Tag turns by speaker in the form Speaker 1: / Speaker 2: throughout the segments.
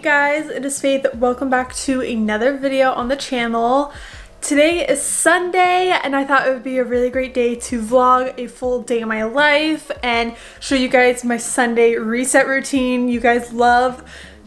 Speaker 1: guys? It is Faith. Welcome back to another video on the channel. Today is Sunday and I thought it would be a really great day to vlog a full day of my life and show you guys my Sunday reset routine. You guys love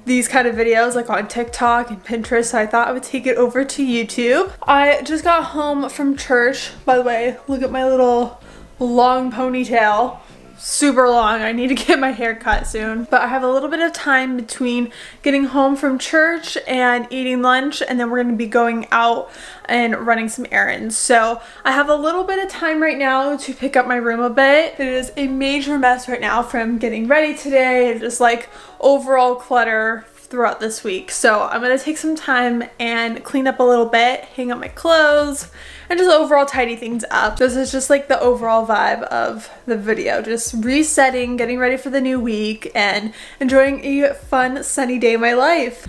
Speaker 1: these kind of videos like on TikTok and Pinterest so I thought I would take it over to YouTube. I just got home from church. By the way, look at my little long ponytail super long. I need to get my hair cut soon. But I have a little bit of time between getting home from church and eating lunch and then we're going to be going out and running some errands. So I have a little bit of time right now to pick up my room a bit. It is a major mess right now from getting ready today and just like overall clutter throughout this week. So I'm going to take some time and clean up a little bit, hang up my clothes, and just overall tidy things up. This is just like the overall vibe of the video. Just resetting, getting ready for the new week, and enjoying a fun sunny day in my life.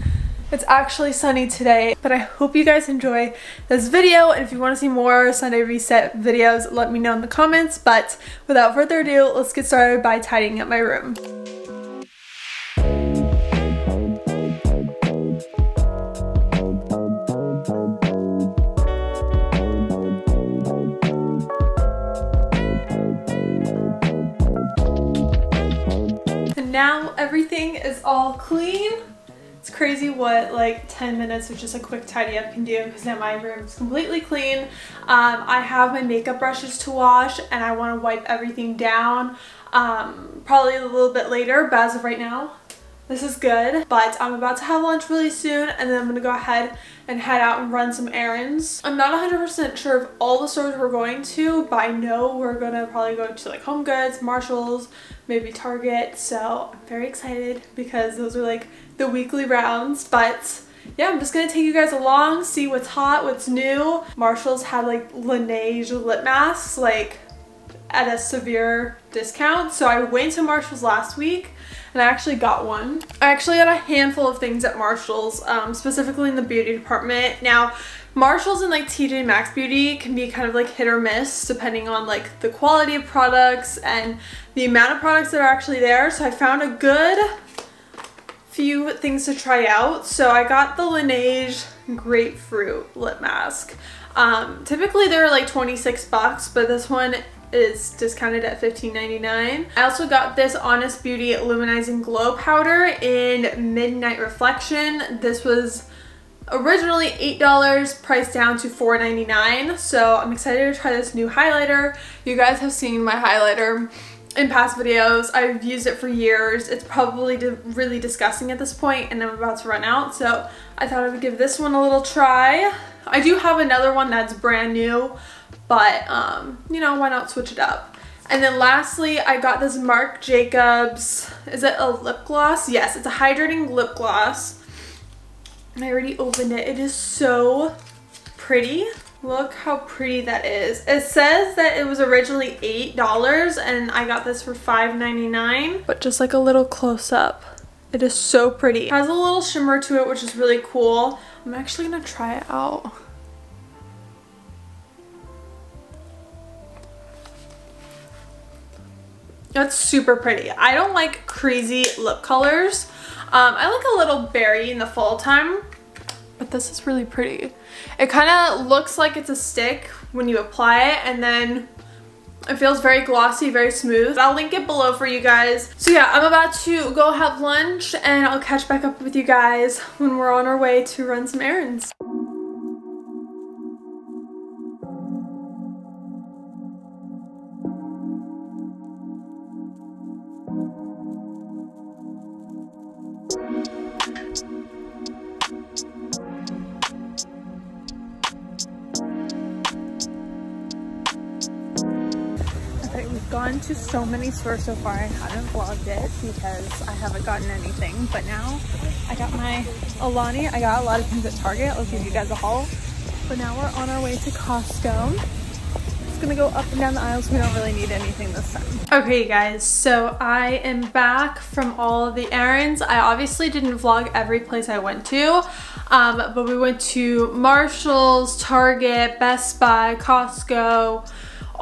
Speaker 1: It's actually sunny today, but I hope you guys enjoy this video. And if you want to see more Sunday reset videos, let me know in the comments. But without further ado, let's get started by tidying up my room. Everything is all clean. It's crazy what like 10 minutes of just a quick tidy up can do because now my room is completely clean. Um, I have my makeup brushes to wash and I want to wipe everything down um, probably a little bit later but as of right now this is good, but I'm about to have lunch really soon and then I'm to go ahead and head out and run some errands. I'm not 100% sure of all the stores we're going to, but I know we're to probably go to like Home Goods, Marshalls, maybe Target. So I'm very excited because those are like the weekly rounds, but yeah, I'm just gonna take you guys along, see what's hot, what's new. Marshalls had like Laneige lip masks like at a severe discount. So I went to Marshalls last week and I actually got one. I actually got a handful of things at Marshall's, um, specifically in the beauty department. Now, Marshalls and like TJ Maxx Beauty can be kind of like hit or miss depending on like the quality of products and the amount of products that are actually there. So I found a good few things to try out. So I got the Laneige Grapefruit Lip Mask. Um, typically they're like 26 bucks, but this one is discounted at $15.99. I also got this Honest Beauty Luminizing Glow Powder in Midnight Reflection. This was originally $8 priced down to $4.99 so I'm excited to try this new highlighter. You guys have seen my highlighter in past videos. I've used it for years. It's probably really disgusting at this point and I'm about to run out so I thought I would give this one a little try. I do have another one that's brand new but um, you know, why not switch it up? And then lastly, I got this Marc Jacobs, is it a lip gloss? Yes, it's a hydrating lip gloss. I already opened it. It is so pretty. Look how pretty that is. It says that it was originally $8 and I got this for $5.99. But just like a little close up. It is so pretty. It has a little shimmer to it, which is really cool. I'm actually gonna try it out. That's super pretty. I don't like crazy lip colors. Um, I like a little berry in the fall time, but this is really pretty. It kind of looks like it's a stick when you apply it and then it feels very glossy, very smooth. I'll link it below for you guys. So yeah, I'm about to go have lunch and I'll catch back up with you guys when we're on our way to run some errands. Gone to so many stores so far. I haven't vlogged it because I haven't gotten anything. But now I got my Alani. I got a lot of things at Target. I'll give you guys a haul. But now we're on our way to Costco. Just gonna go up and down the aisles. We don't really need anything this time. Okay guys, so I am back from all the errands. I obviously didn't vlog every place I went to. Um, but we went to Marshall's, Target, Best Buy, Costco,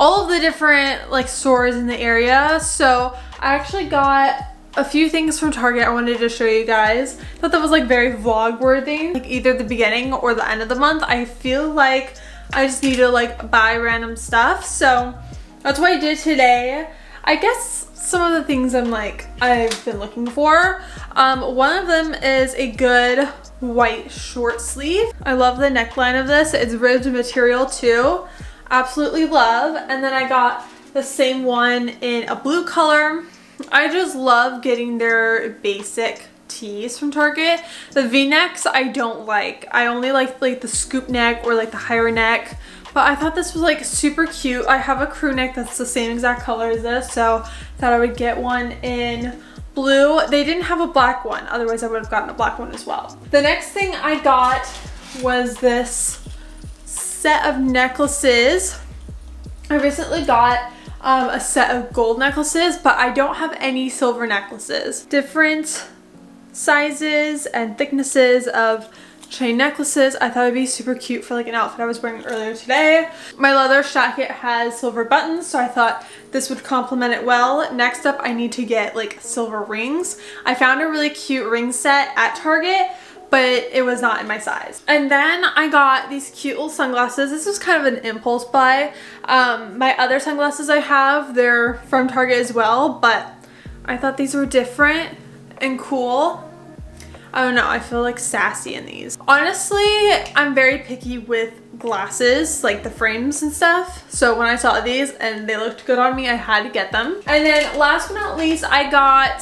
Speaker 1: all of the different like stores in the area. So I actually got a few things from Target I wanted to show you guys. Thought that was like very vlog worthy, like either the beginning or the end of the month. I feel like I just need to like buy random stuff. So that's what I did today. I guess some of the things I'm like, I've been looking for. Um, one of them is a good white short sleeve. I love the neckline of this. It's ribbed material too. Absolutely love. And then I got the same one in a blue color. I just love getting their basic tees from Target. The v-necks I don't like. I only like like the scoop neck or like the higher neck. But I thought this was like super cute. I have a crew neck that's the same exact color as this. So I thought I would get one in blue. They didn't have a black one. Otherwise I would have gotten a black one as well. The next thing I got was this set of necklaces. I recently got um, a set of gold necklaces, but I don't have any silver necklaces. Different sizes and thicknesses of chain necklaces. I thought it'd be super cute for like an outfit I was wearing earlier today. My leather jacket has silver buttons, so I thought this would complement it well. Next up, I need to get like silver rings. I found a really cute ring set at Target, but it was not in my size. And then I got these cute little sunglasses. This was kind of an impulse buy. Um, my other sunglasses I have, they're from Target as well, but I thought these were different and cool. I don't know, I feel like sassy in these. Honestly, I'm very picky with glasses, like the frames and stuff. So when I saw these and they looked good on me, I had to get them. And then last but not least, I got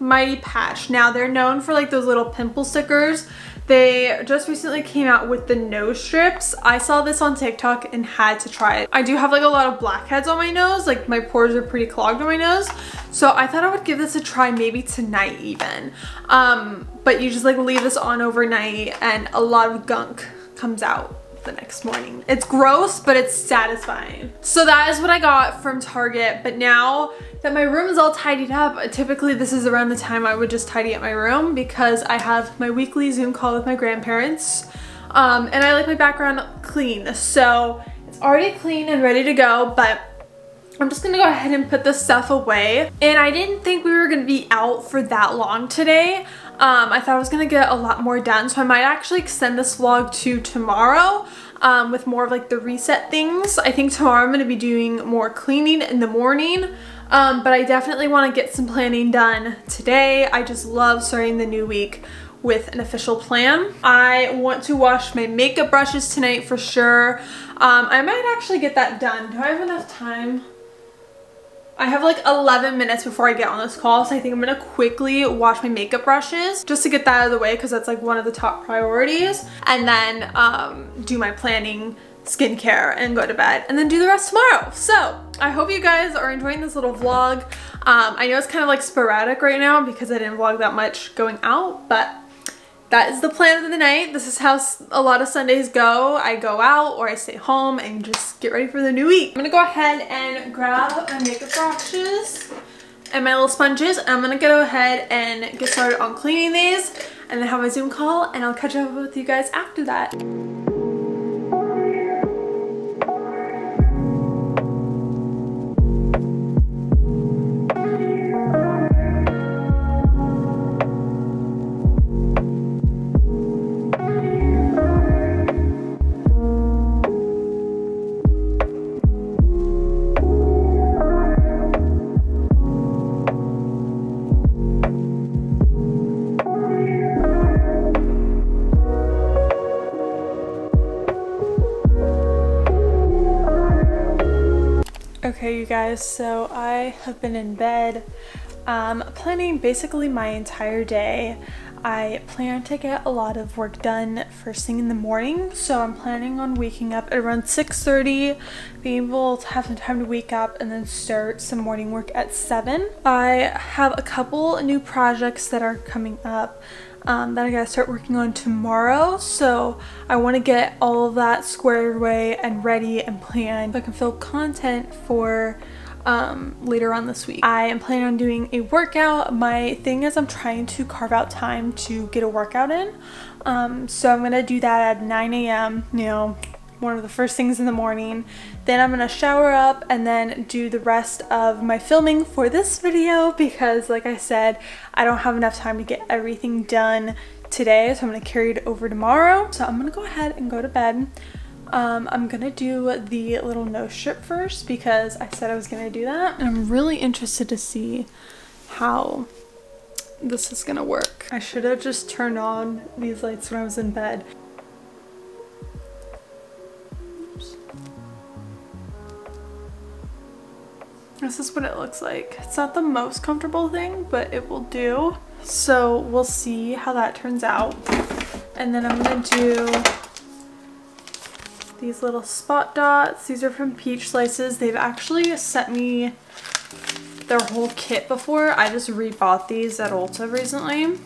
Speaker 1: Mighty Patch. Now they're known for like those little pimple stickers they just recently came out with the nose strips. I saw this on TikTok and had to try it. I do have like a lot of blackheads on my nose, like my pores are pretty clogged on my nose. So I thought I would give this a try maybe tonight even. Um, but you just like leave this on overnight and a lot of gunk comes out the next morning. It's gross, but it's satisfying. So that is what I got from Target. But now that my room is all tidied up, typically this is around the time I would just tidy up my room because I have my weekly Zoom call with my grandparents. Um, and I like my background clean. So it's already clean and ready to go, but I'm just gonna go ahead and put this stuff away. And I didn't think we were gonna be out for that long today. Um, I thought I was gonna get a lot more done, so I might actually extend this vlog to tomorrow um, with more of like the reset things. I think tomorrow I'm gonna be doing more cleaning in the morning, um, but I definitely wanna get some planning done today. I just love starting the new week with an official plan. I want to wash my makeup brushes tonight for sure. Um, I might actually get that done. Do I have enough time? I have like 11 minutes before I get on this call, so I think I'm gonna quickly wash my makeup brushes just to get that out of the way because that's like one of the top priorities. And then um, do my planning skincare and go to bed and then do the rest tomorrow. So I hope you guys are enjoying this little vlog. Um, I know it's kind of like sporadic right now because I didn't vlog that much going out, but that is the plan of the night. This is how a lot of Sundays go. I go out or I stay home and just get ready for the new week. I'm gonna go ahead and grab my makeup brushes and my little sponges. I'm gonna go ahead and get started on cleaning these and then have my Zoom call and I'll catch up with you guys after that. Okay, you guys, so I have been in bed um, planning basically my entire day. I plan to get a lot of work done first thing in the morning, so I'm planning on waking up at around 6.30, being able to have some time to wake up and then start some morning work at 7. I have a couple new projects that are coming up um, that I gotta start working on tomorrow. So I want to get all of that squared away and ready and planned so I can film content for um, later on this week. I am planning on doing a workout. My thing is I'm trying to carve out time to get a workout in. Um, so I'm gonna do that at 9 a.m. You know, one of the first things in the morning. Then I'm gonna shower up and then do the rest of my filming for this video because like I said, I don't have enough time to get everything done today. So I'm gonna carry it over tomorrow. So I'm gonna go ahead and go to bed. Um, I'm gonna do the little nose strip first because I said I was gonna do that. And I'm really interested to see how this is gonna work. I should have just turned on these lights when I was in bed. This is what it looks like. It's not the most comfortable thing, but it will do. So we'll see how that turns out. And then I'm gonna do these little spot dots. These are from Peach Slices. They've actually sent me their whole kit before. I just rebought these at Ulta recently.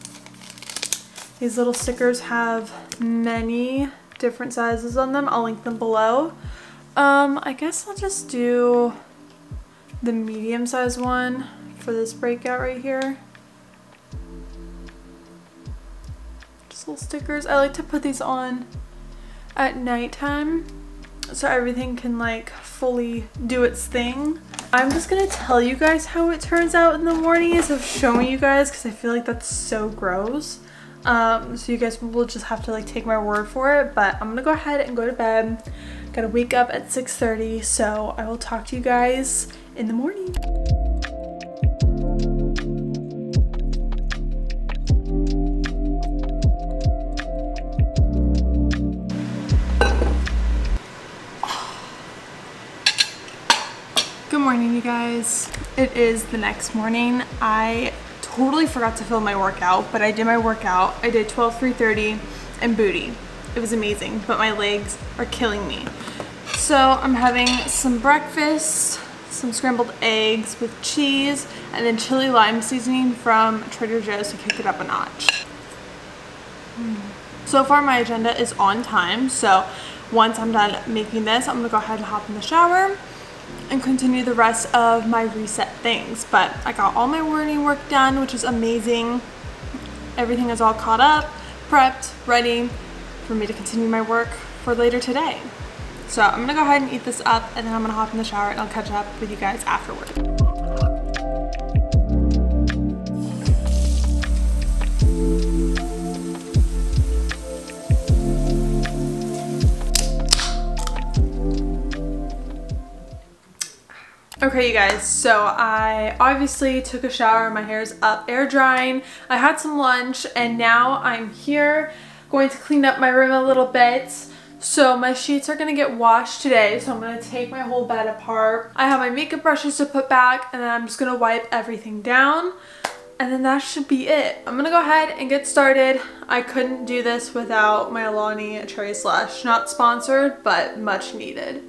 Speaker 1: These little stickers have many different sizes on them. I'll link them below. Um, I guess I'll just do the medium size one for this breakout right here. Just little stickers. I like to put these on at nighttime so everything can like fully do its thing. I'm just gonna tell you guys how it turns out in the morning instead of showing you guys because I feel like that's so gross. Um, so you guys will just have to like take my word for it but I'm gonna go ahead and go to bed. Gotta wake up at 6.30 so I will talk to you guys in the morning. Good morning, you guys. It is the next morning. I totally forgot to film my workout, but I did my workout. I did 12, 330 and booty. It was amazing, but my legs are killing me. So I'm having some breakfast, some scrambled eggs with cheese, and then chili lime seasoning from Trader Joe's to kick it up a notch. Mm. So far my agenda is on time, so once I'm done making this, I'm gonna go ahead and hop in the shower and continue the rest of my reset things. But I got all my wording work done, which is amazing. Everything is all caught up, prepped, ready for me to continue my work for later today. So I'm gonna go ahead and eat this up and then I'm gonna hop in the shower and I'll catch up with you guys afterward. Okay, you guys, so I obviously took a shower, my hair is up air drying, I had some lunch, and now I'm here going to clean up my room a little bit. So my sheets are to get washed today, so I'm to take my whole bed apart. I have my makeup brushes to put back, and then I'm just to wipe everything down. And then that should be it. I'm gonna go ahead and get started. I couldn't do this without my Alani Cherry Slush. Not sponsored, but much needed.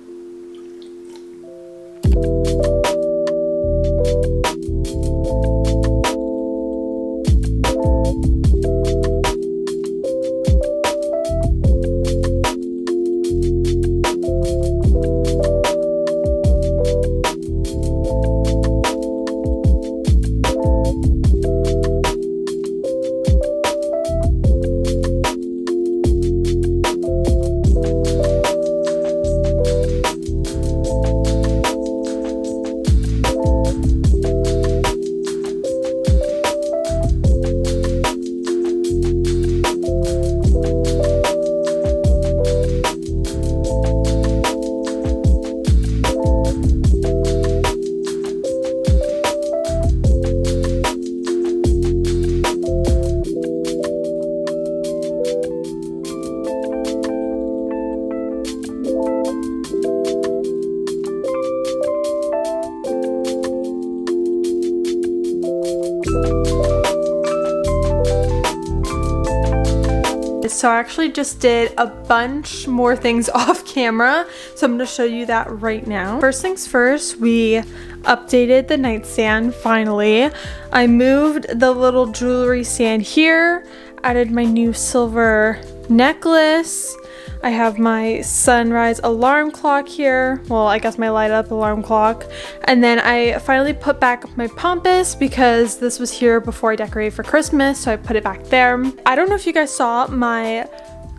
Speaker 1: So I actually just did a bunch more things off camera. So I'm to show you that right now. First things first, we updated the nightstand finally. I moved the little jewelry stand here, added my new silver necklace, I have my sunrise alarm clock here. Well, I guess my light up alarm clock. And then I finally put back my pampas because this was here before I decorated for Christmas, so I put it back there. I don't know if you guys saw my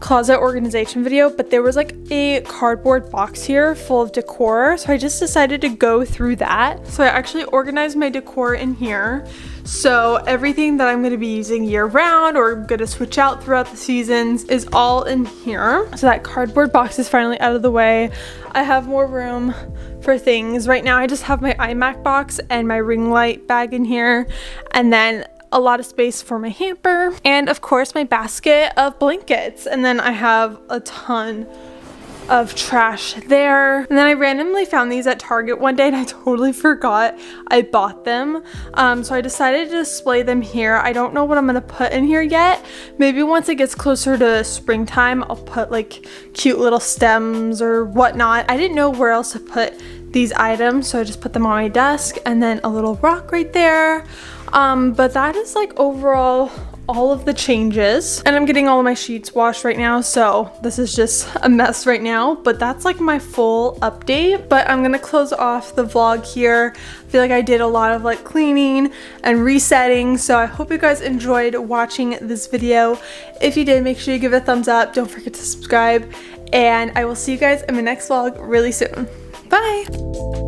Speaker 1: closet organization video, but there was like a cardboard box here full of decor. So I just decided to go through that. So I actually organized my decor in here. So everything that I'm gonna be using year round or I'm gonna switch out throughout the seasons is all in here. So that cardboard box is finally out of the way. I have more room for things. Right now I just have my iMac box and my ring light bag in here. And then a lot of space for my hamper and of course my basket of blankets and then I have a ton of trash there. And then I randomly found these at Target one day and I totally forgot I bought them. Um, so I decided to display them here. I don't know what I'm gonna put in here yet. Maybe once it gets closer to springtime, I'll put like cute little stems or whatnot. I didn't know where else to put these items, so I just put them on my desk and then a little rock right there. Um, but that is like overall all of the changes. And I'm getting all of my sheets washed right now so this is just a mess right now. But that's like my full update. But I'm gonna close off the vlog here. I feel like I did a lot of like cleaning and resetting so I hope you guys enjoyed watching this video. If you did make sure you give it a thumbs up. Don't forget to subscribe. And I will see you guys in my next vlog really soon. Bye